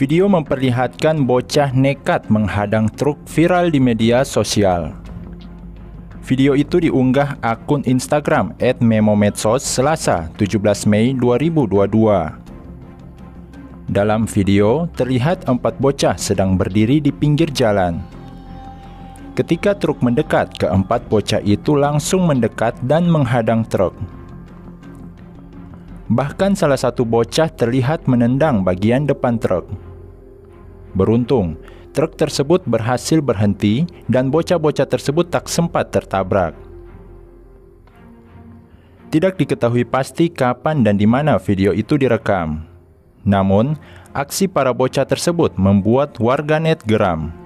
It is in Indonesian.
Video memperlihatkan bocah nekat menghadang truk viral di media sosial. Video itu diunggah akun Instagram @memomedsos Selasa 17 Mei 2022. Dalam video, terlihat empat bocah sedang berdiri di pinggir jalan. Ketika truk mendekat, keempat bocah itu langsung mendekat dan menghadang truk. Bahkan salah satu bocah terlihat menendang bagian depan truk. Beruntung, truk tersebut berhasil berhenti dan bocah-bocah tersebut tak sempat tertabrak. Tidak diketahui pasti kapan dan di mana video itu direkam. Namun, aksi para bocah tersebut membuat warganet geram.